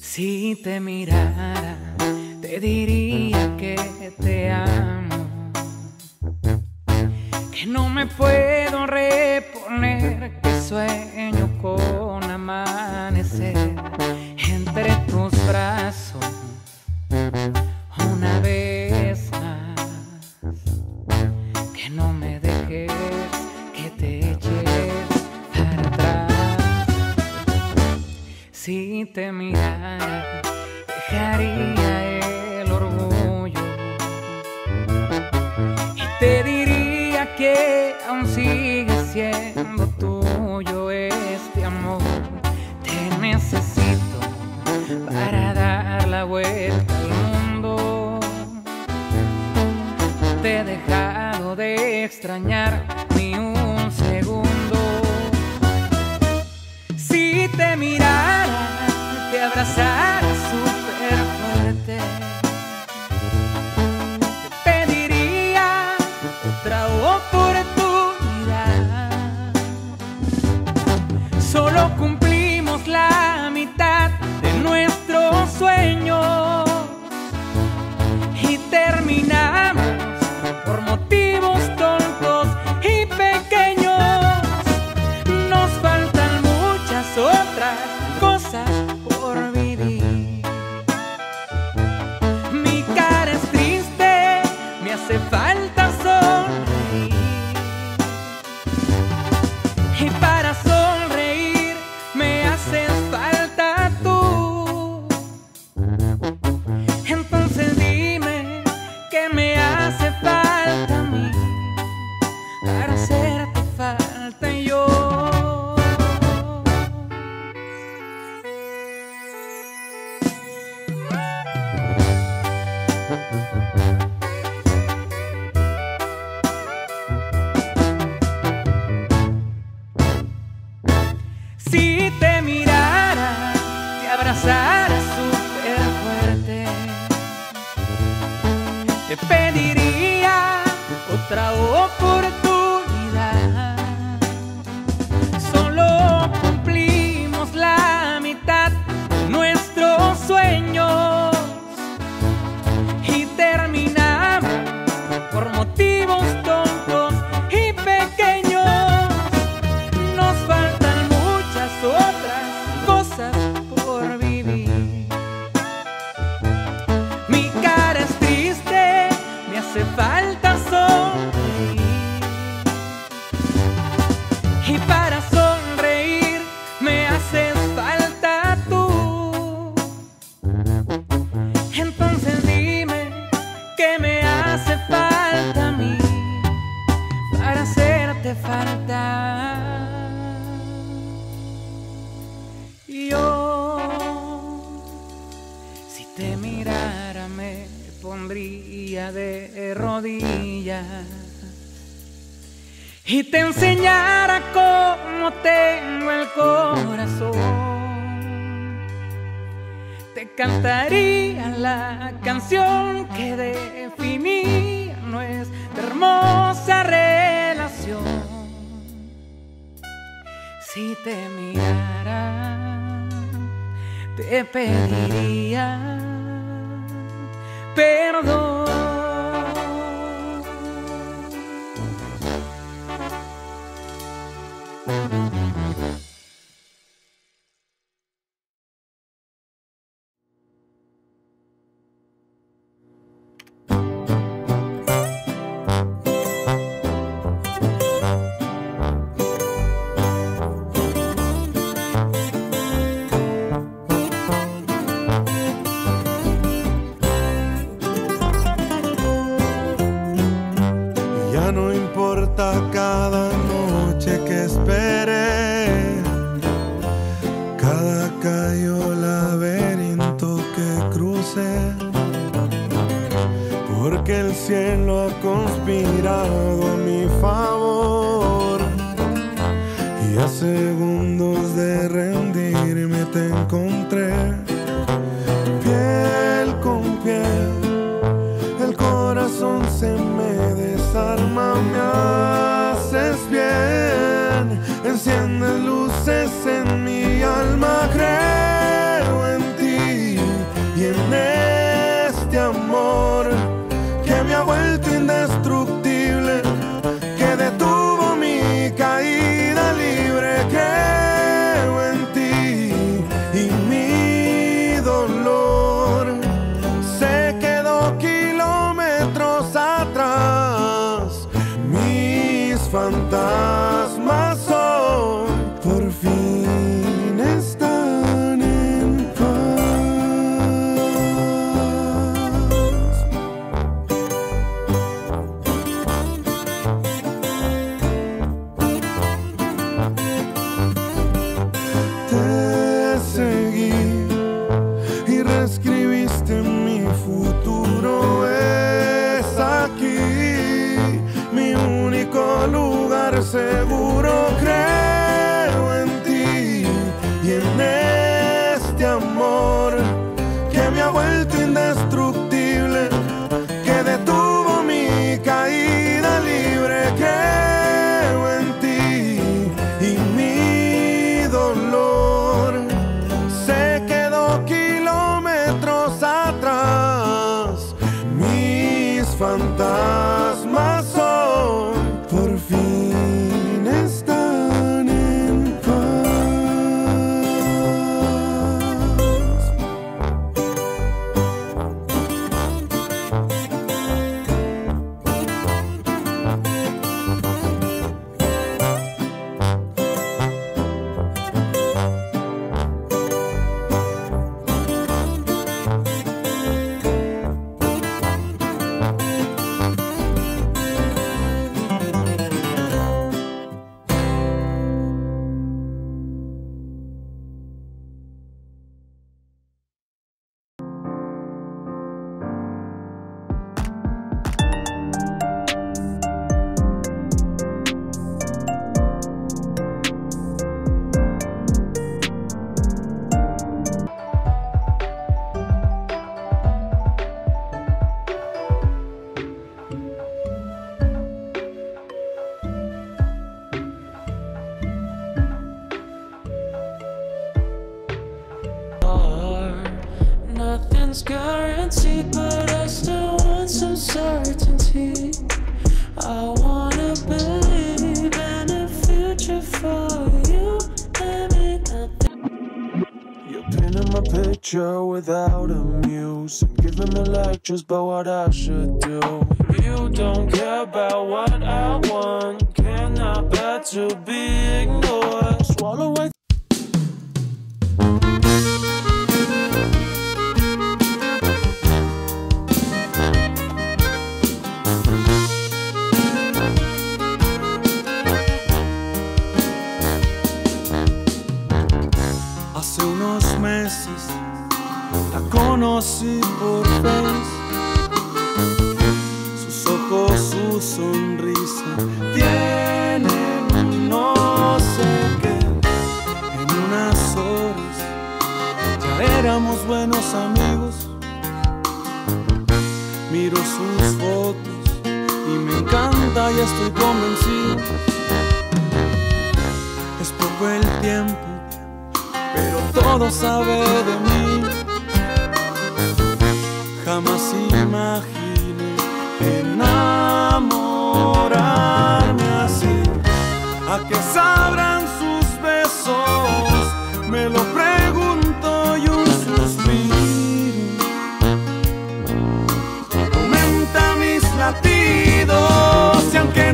Si te mirara, te diría que te amo, que no me puedo reponer, que sueño con amanecer. te necesito para dar la vuelta al mundo. Te he dejado de extrañar ni un segundo. Si te mirara, te abrazara. if I y para y te enseñara cómo tengo el corazón. Te cantaría la canción que definía nuestra hermosa relación. Si te mirara, te pediría. Pero que but I still want some certainty. I wanna believe in a future for you and me. You're painting my picture without a muse and giving me lectures about what I should do. You don't care about what I want, cannot bear to be ignored. Swallow la conocí por Face. Sus ojos, su sonrisa tienen un no sé qué. En unas horas ya éramos buenos amigos. Miro sus fotos y me encanta, ya estoy convencido. Es poco el tiempo pero todo sabe de mí. Jamás imaginé enamorarme así. ¿A qué sabrán sus besos? Me lo pregunto y un suspiro. Aumenta mis latidos y aunque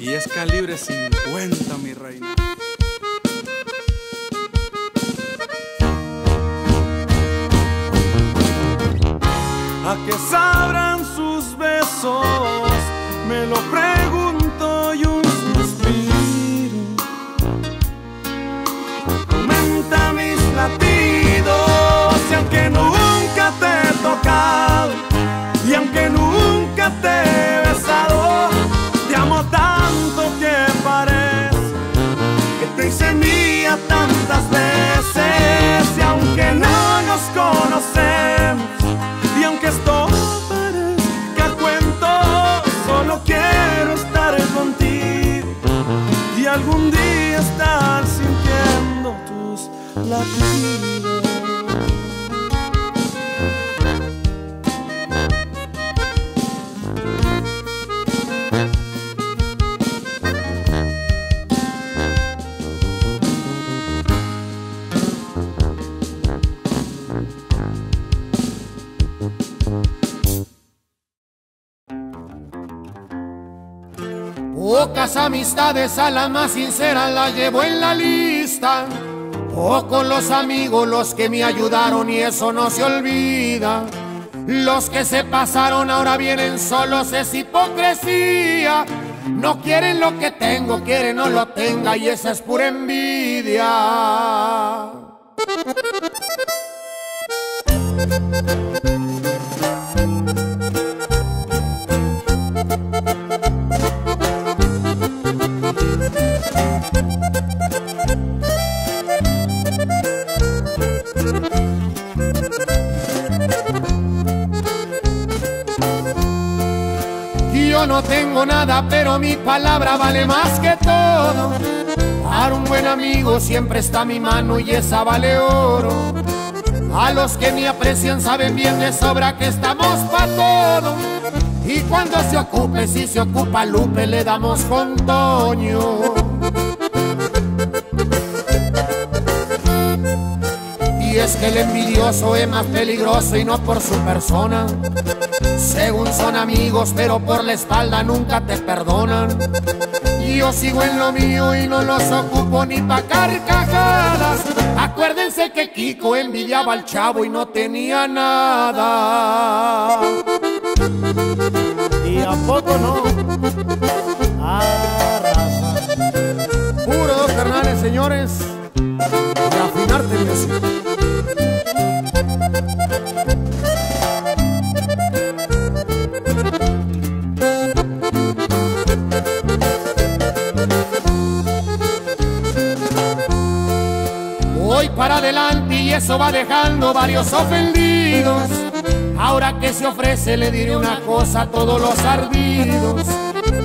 Y es calibre 50, mi reina. ¿A qué sabrán pasos, me lo pregunto Pocas amistades a la más sincera la llevo en la lista. Pocos los amigos los que me ayudaron y eso no se olvida. Los que se pasaron ahora vienen solos, es hipocresía. No quieren lo que tengo, quieren no lo tenga y esa es pura envidia. tengo nada, pero mi palabra vale más que todo. Para un buen amigo siempre está mi mano y esa vale oro. A los que me aprecian saben bien de sobra que estamos pa' todo. Y cuando se ocupe, si se ocupa Lupe, le damos con Toño. Y es que el envidioso es más peligroso y no por su persona. Según son amigos, pero por la espalda nunca te perdonan. Yo sigo en lo mío y no los ocupo ni pa' carcajadas. Acuérdense que Kiko envidiaba al chavo y no tenía nada. ¿Y a poco no? Raza. Puro dos carnales, señores. Y afinarte, para adelante y eso va dejando varios ofendidos. Ahora que se ofrece le diré una cosa a todos los ardidos.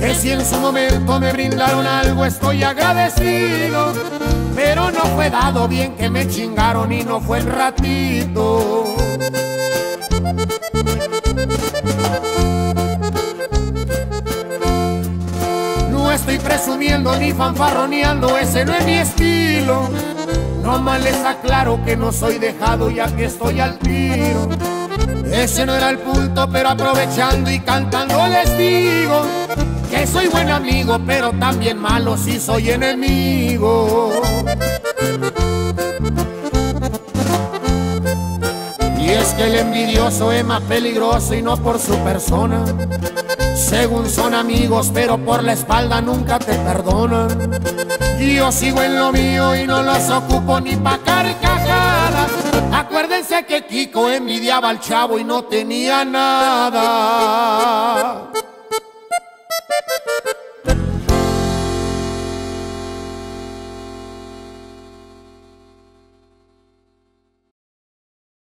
Que si en su momento me brindaron algo estoy agradecido. Pero no fue dado bien que me chingaron y no fue el ratito. No estoy presumiendo ni fanfarroneando, ese no es mi estilo. No más les aclaro que no soy dejado ya que estoy al tiro. Ese no era el punto, pero aprovechando y cantando les digo que soy buen amigo, pero también malo si soy enemigo. Y es que el envidioso es más peligroso y no por su persona. Según son amigos, pero por la espalda nunca te perdonan. Y yo sigo en lo mío y no los ocupo ni pa' carcajadas. Acuérdense que Kiko envidiaba al chavo y no tenía nada.